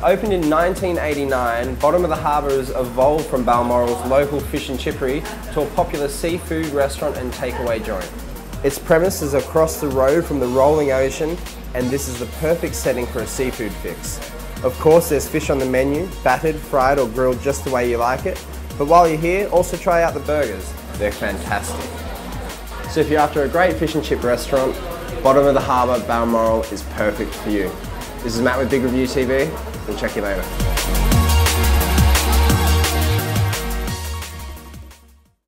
Opened in 1989, Bottom of the Harbour has evolved from Balmoral's local fish and chippery to a popular seafood restaurant and takeaway joint. Its premise is across the road from the rolling ocean and this is the perfect setting for a seafood fix. Of course there's fish on the menu, battered, fried or grilled just the way you like it. But while you're here, also try out the burgers. They're fantastic. So if you're after a great fish and chip restaurant, Bottom of the Harbour, Balmoral is perfect for you. This is Matt with Big Review TV, and check you later.